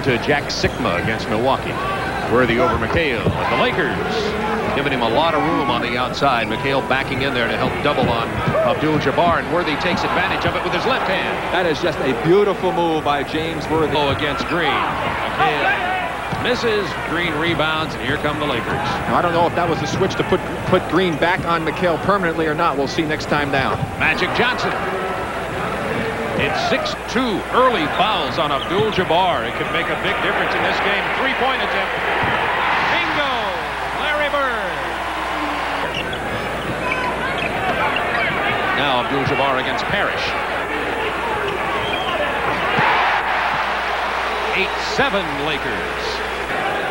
into Jack Sikma against Milwaukee. Worthy over McHale. But the Lakers giving him a lot of room on the outside. McHale backing in there to help double on Abdul-Jabbar, and Worthy takes advantage of it with his left hand. That is just a beautiful move by James Worthy. Oh, against Green. McHale misses. Green rebounds, and here come the Lakers. Now, I don't know if that was a switch to put, put Green back on McHale permanently or not. We'll see next time down. Magic Johnson. It's 6-2 early fouls on Abdul-Jabbar. It could make a big difference in this game. Three-point attempt. Bingo! Larry Bird. Now Abdul-Jabbar against Parish. 8-7 Lakers.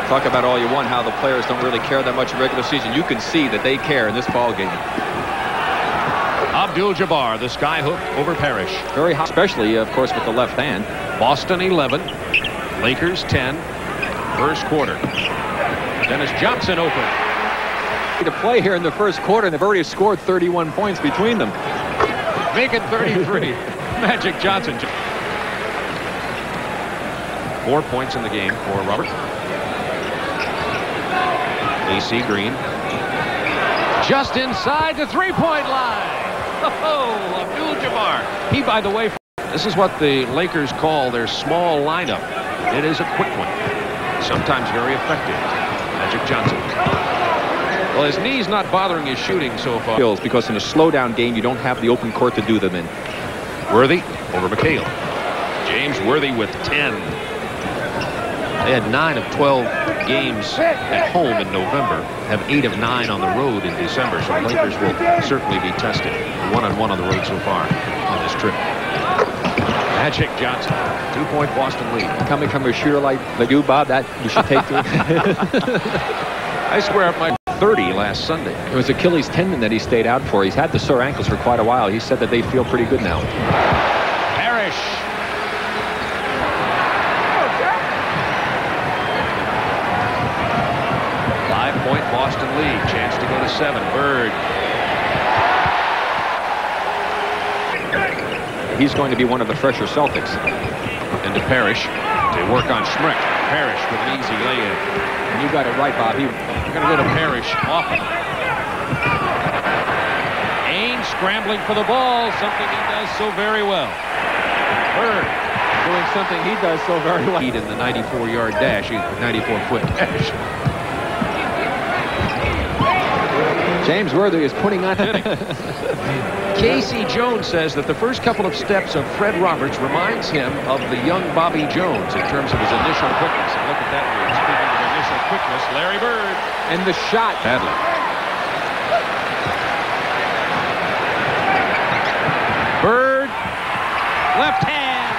Talk about all you want, how the players don't really care that much in regular season. You can see that they care in this ball game. Abdul-Jabbar, the sky hook over Parish. Very hot, especially, of course, with the left hand. Boston 11, Lakers 10, first quarter. Dennis Johnson open. To play here in the first quarter, and they've already scored 31 points between them. Making 33. Magic Johnson. Four points in the game for Robert. AC Green. Just inside the three-point line. Oh, Abdul-Jabbar. He, by the way, this is what the Lakers call their small lineup. It is a quick one. Sometimes very effective. Magic Johnson. Well, his knee's not bothering his shooting so far. Because in a slowdown game, you don't have the open court to do them in. Worthy over McHale. James Worthy with 10. They had 9 of 12 games at home in November, have 8 of 9 on the road in December, so the Lakers will certainly be tested. One-on-one -on, -one on the road so far on this trip. Magic Johnson, two-point Boston lead. Coming from a shooter like, like Bob, that you should take I swear up my 30 last Sunday. It was Achilles tendon that he stayed out for. He's had the sore ankles for quite a while. He said that they feel pretty good now. Parish. Five-point Boston lead. Chance to go to seven. Bird. He's going to be one of the fresher Celtics. And to Parish. They work on Schmidt. Parish with an easy lay-in. And you got it right, Bob. You're going to go to Parish often. Ainge scrambling for the ball, something he does so very well. Bird doing something he does so very well. Lead in the 94-yard dash, 94-foot dash. James Worthy is putting on K.C. Jones says that the first couple of steps of Fred Roberts reminds him of the young Bobby Jones in terms of his initial quickness. And look at that move. Speaking of initial quickness, Larry Bird. And the shot. Badly. Bird. Left hand.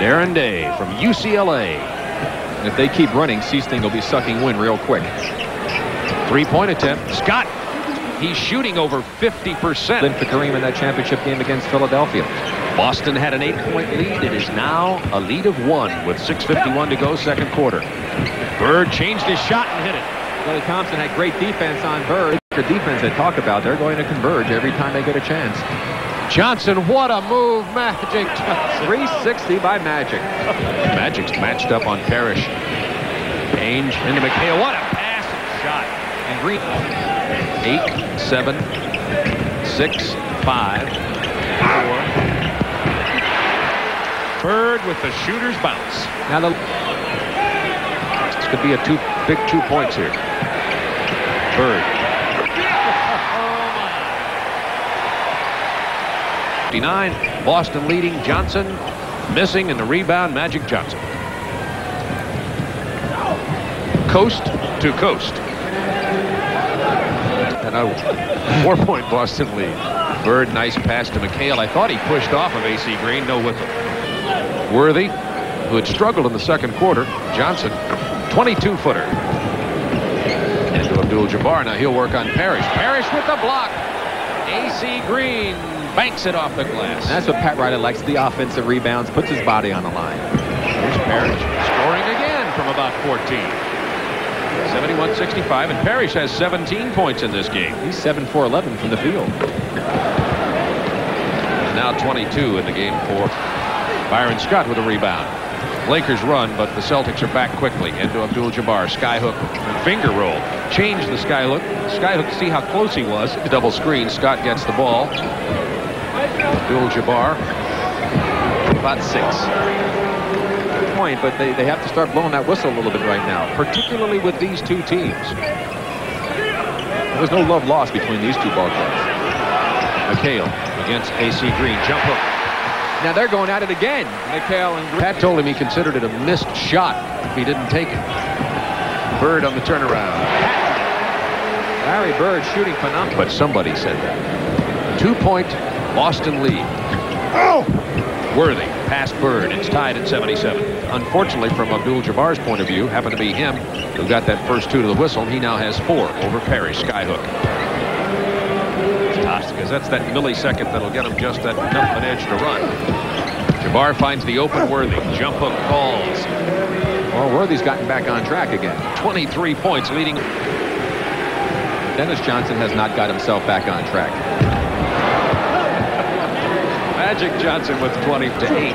Darren Day from UCLA. And if they keep running, Seasting will be sucking wind real quick. Three-point attempt. Scott. He's shooting over 50%. Then for Kareem in that championship game against Philadelphia. Boston had an eight-point lead. It is now a lead of one with 6.51 to go, second quarter. Bird changed his shot and hit it. Billy Thompson had great defense on Bird. The defense they talk about, they're going to converge every time they get a chance. Johnson, what a move, Magic Johnson. 360 by Magic. Magic's matched up on Parish. Ainge into McHale. What a pass. And Green. Eight, seven, six, five, four. Bird with the shooter's bounce. Now the this could be a two big two points here. Bird. 59. Boston leading. Johnson missing in the rebound. Magic Johnson. Coast to coast. And a four-point Boston lead. Bird, nice pass to McHale. I thought he pushed off of AC Green. No him. Worthy, who had struggled in the second quarter. Johnson, 22-footer. Into Abdul-Jabbar. Now he'll work on Parish. Parish with the block. AC Green banks it off the glass. That's what Pat Riley likes, the offensive rebounds, puts his body on the line. Here's Parish scoring again from about 14. 71-65, and Parish has 17 points in this game. He's 7-4-11 from the field. And now 22 in the game for Byron Scott with a rebound. Lakers run, but the Celtics are back quickly into Abdul-Jabbar. Skyhook finger roll. Change the skyhook. Skyhook, to see how close he was. Double screen. Scott gets the ball. Abdul-Jabbar. About six. Good point, but they, they have to start blowing that whistle a little bit right now. Particularly with these two teams. There's no love lost between these two ball clubs. McHale against AC Green. Jump hook. Now they're going at it again. McHale and Green. Pat told him he considered it a missed shot if he didn't take it. Bird on the turnaround. Larry Bird shooting phenomenal. But somebody said that. Two-point Boston lead. Oh! Worthy past Bird. It's tied at 77. Unfortunately, from Abdul-Jabbar's point of view, happened to be him who got that first two to the whistle. He now has four over Parish. Skyhook. Because that's that millisecond that'll get him just that enough of an edge to run. Jabbar finds the open Worthy. Jump hook calls. Well, Worthy's gotten back on track again. 23 points leading. Dennis Johnson has not got himself back on track. Magic Johnson with 20 to 8.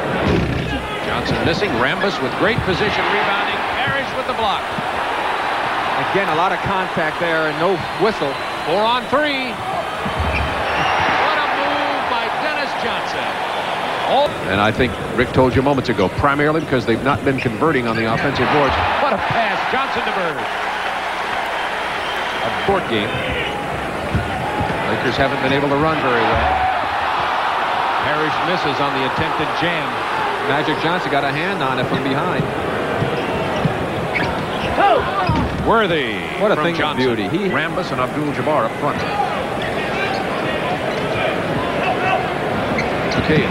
Johnson missing. Rambis with great position rebounding. Parish with the block. Again, a lot of contact there and no whistle. Four on three. What a move by Dennis Johnson. Oh. And I think Rick told you moments ago, primarily because they've not been converting on the offensive boards. What a pass. Johnson to Bird. A short game. Lakers haven't been able to run very well. Parish misses on the attempted jam. Magic Johnson got a hand on it from behind. Oh. Worthy. What a thing of beauty. He- Rambis and Abdul-Jabbar up front. Okay.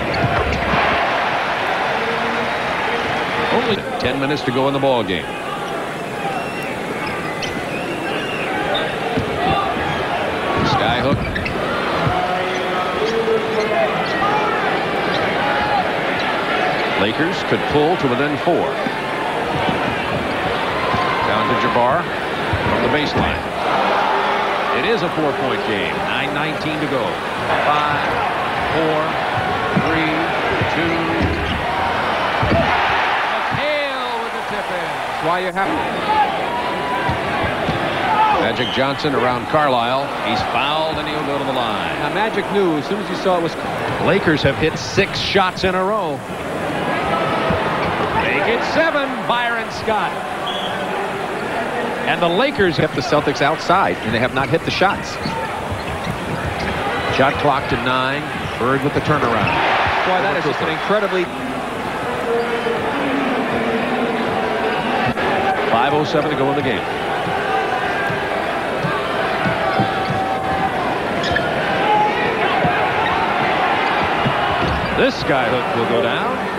Only 10 minutes to go in the ball game. Skyhook. Lakers could pull to within four. Down to Jabbar from the baseline. It is a four-point game. 9.19 to go. Five, four, three, two. McHale with the tip-in. That's why you have Magic Johnson around Carlisle. He's fouled and he'll go to the line. Now Magic knew as soon as he saw it was Lakers have hit six shots in a row. Make it seven, Byron Scott. And the Lakers have kept the Celtics outside and they have not hit the shots. shot clock to nine. Bird with the turnaround. Boy, that is just an incredibly 5.07 to go in the game. This skyhook will go down.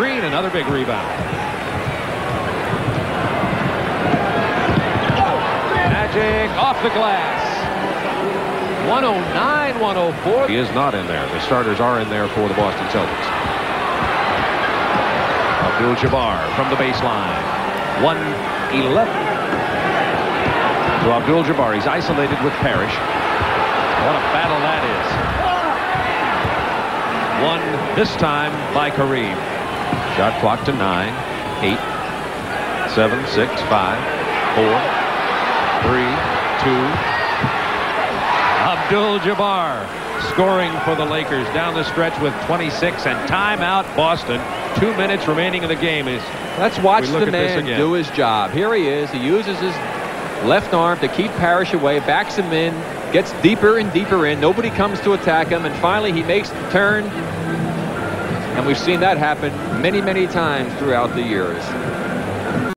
Green, another big rebound. Magic off the glass. 109, 104. He is not in there. The starters are in there for the Boston Celtics. Abdul-Jabbar from the baseline. 111. To Abdul-Jabbar. He's isolated with Parish. What a battle that is. One this time by Kareem. Shot clock to nine, eight, seven, six, five, four, three, two. Abdul-Jabbar scoring for the Lakers down the stretch with 26 and timeout Boston. Two minutes remaining in the game is Let's watch the man do his job. Here he is. He uses his left arm to keep Parish away, backs him in, gets deeper and deeper in. Nobody comes to attack him, and finally he makes the turn. And we've seen that happen many, many times throughout the years.